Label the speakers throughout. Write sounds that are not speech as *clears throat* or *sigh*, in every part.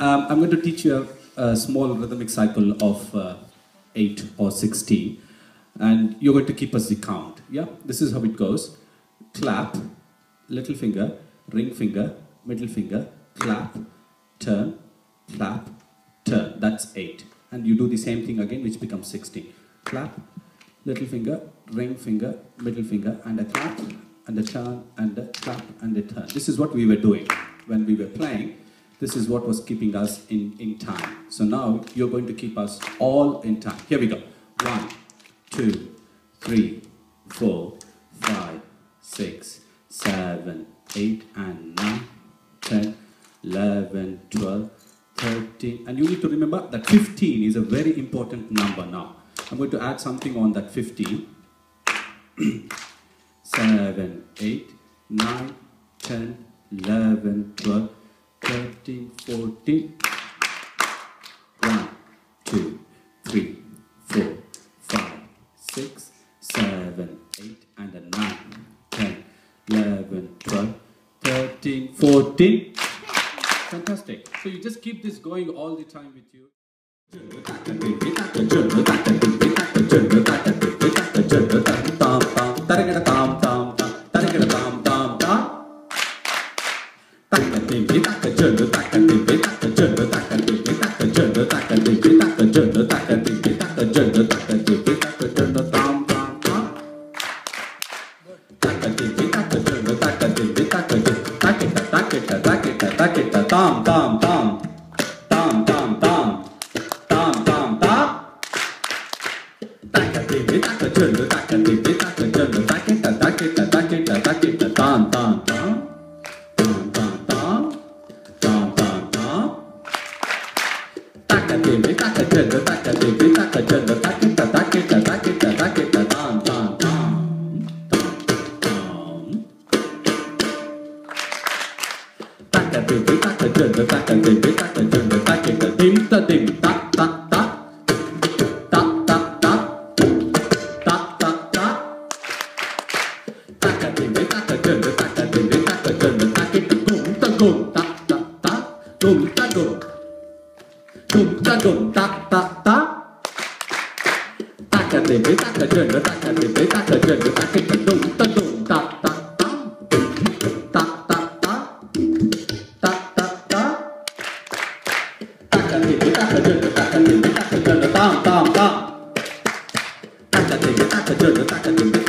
Speaker 1: um, I'm going to teach you a, a small rhythmic cycle of uh, 8 or 16. And you're going to keep us the count. Yeah? This is how it goes. Clap, little finger, ring finger, middle finger, clap, turn, clap, turn. That's 8. And you do the same thing again, which becomes 16. Clap, little finger, ring finger, middle finger, and a clap, and a turn, and a clap, and a turn. This is what we were doing when we were playing. This is what was keeping us in, in time. So now you're going to keep us all in time. Here we go. One, two, three, four, five, six, seven, eight, and nine, ten, eleven, twelve, thirteen. And you need to remember that 15 is a very important number now. I'm going to add something on that 15. *clears throat* 7, 8, 9, 10, 11, 12, 13, 14. 1, 2, 3, 4, 5, 6, 7, 8, and a 9, 10, 11, 12, 13, 14. Fantastic. So you just keep this going all the time with you. Tam tam tam ta tìm tí ta trình ta tắc ta tìm ta tắc ta trình ta tìm ta tìm ta tìm tắc ta Thank you.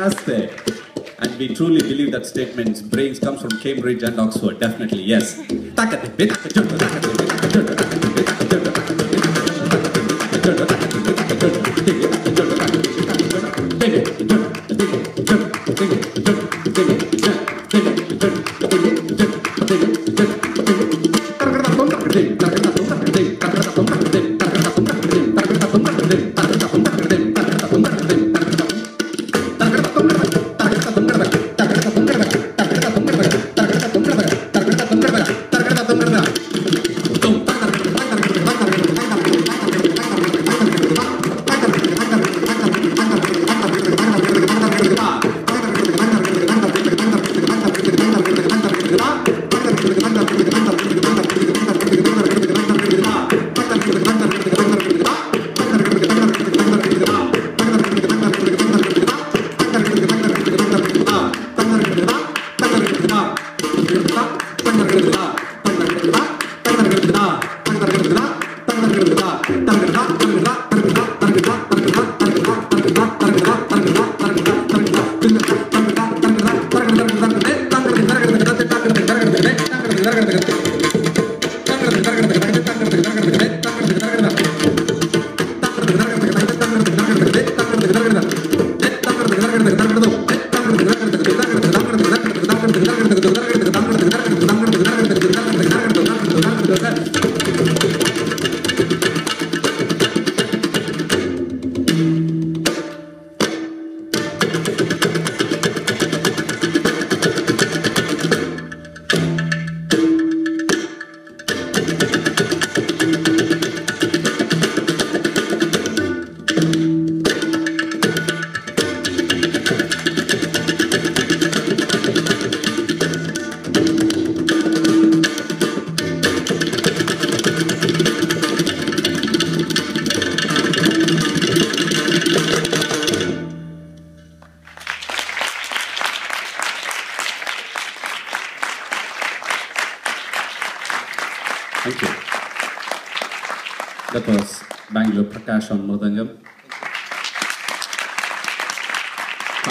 Speaker 1: fantastic. And we truly believe that statement. brains comes from Cambridge and Oxford, definitely, yes. Thank *laughs* you. Lock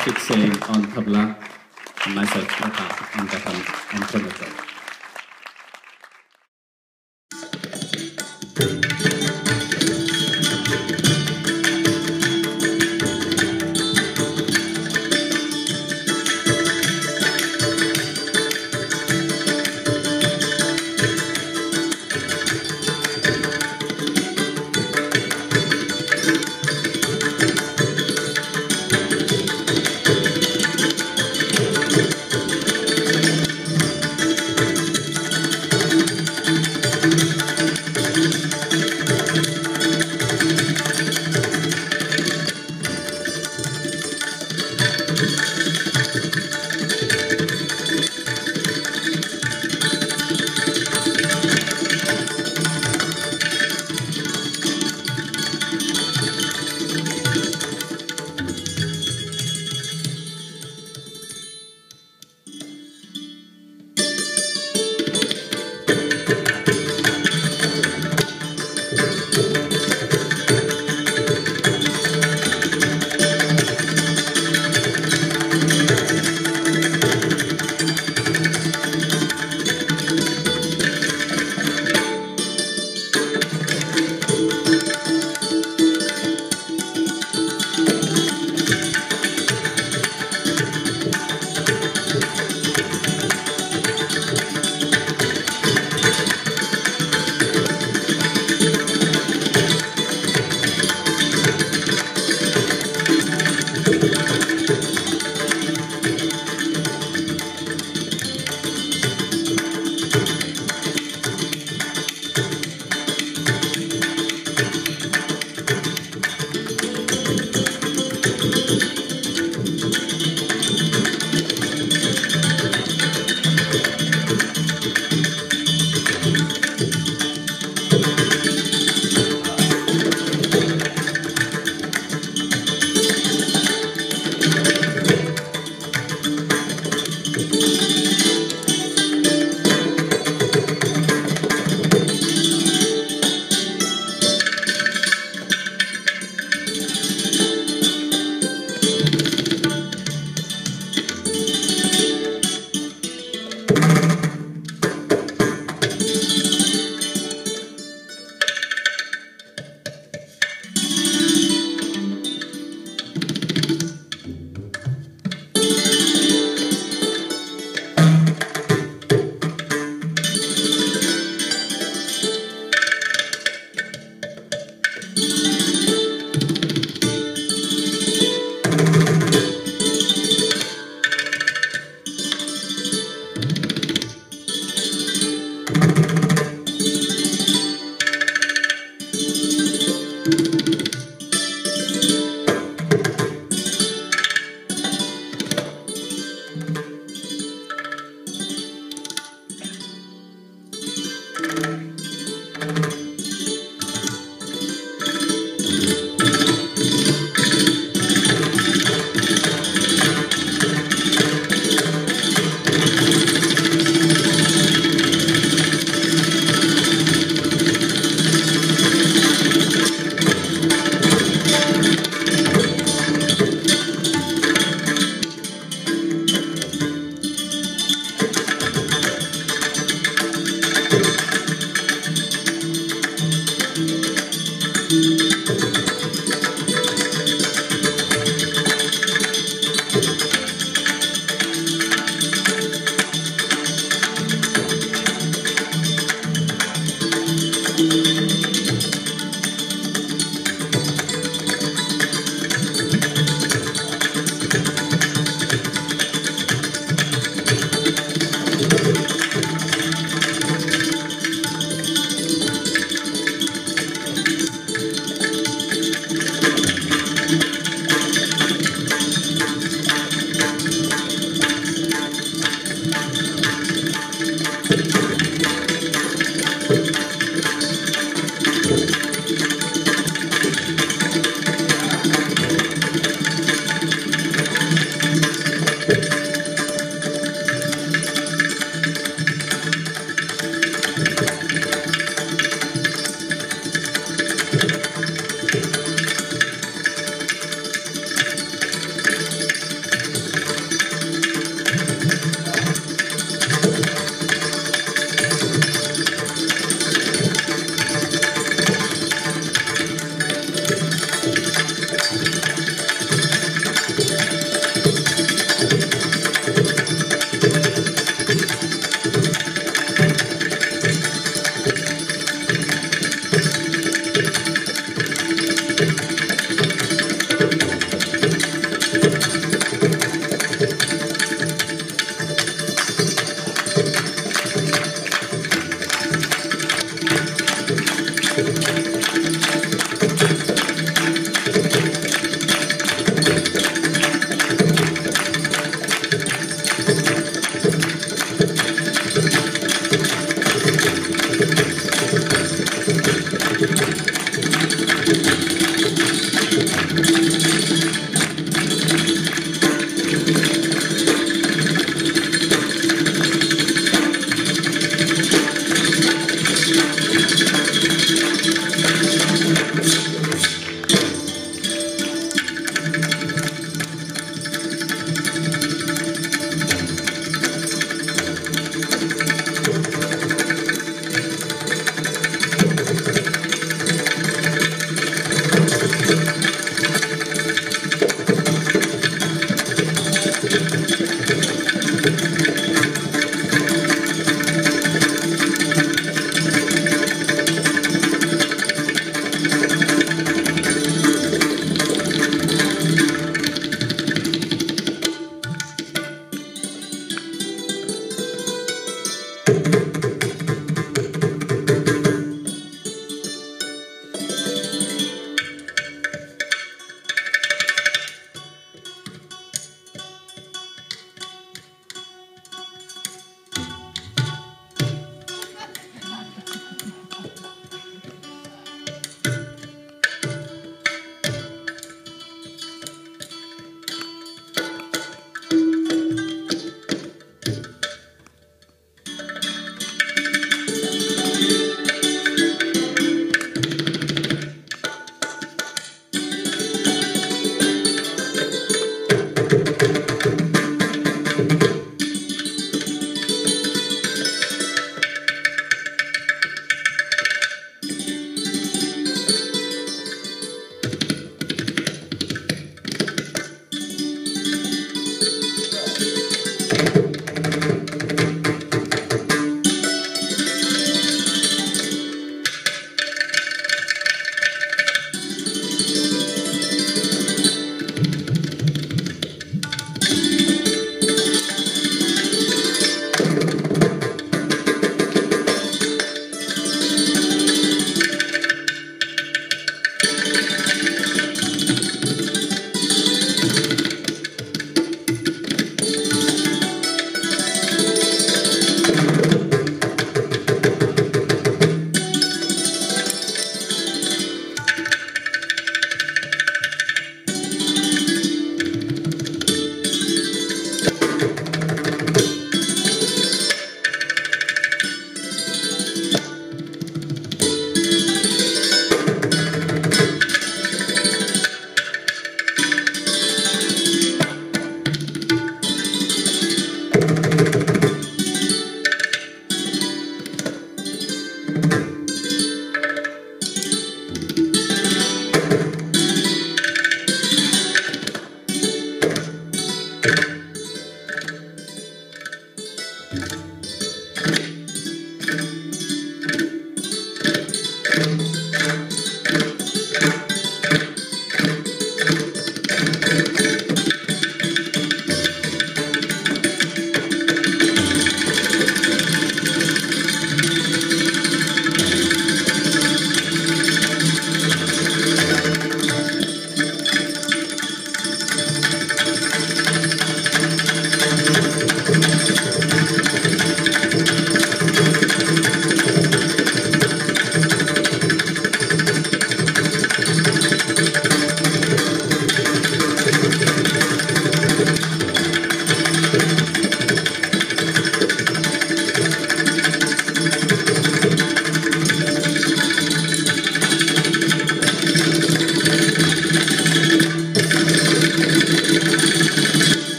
Speaker 1: Patrick saying on tabla, and myself, Papa, on Gatam, on Kronatol.